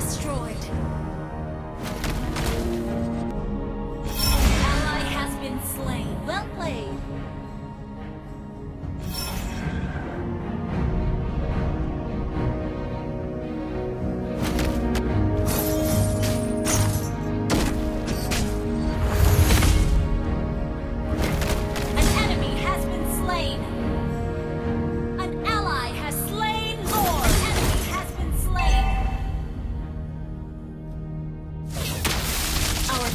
destroyed.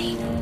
plane.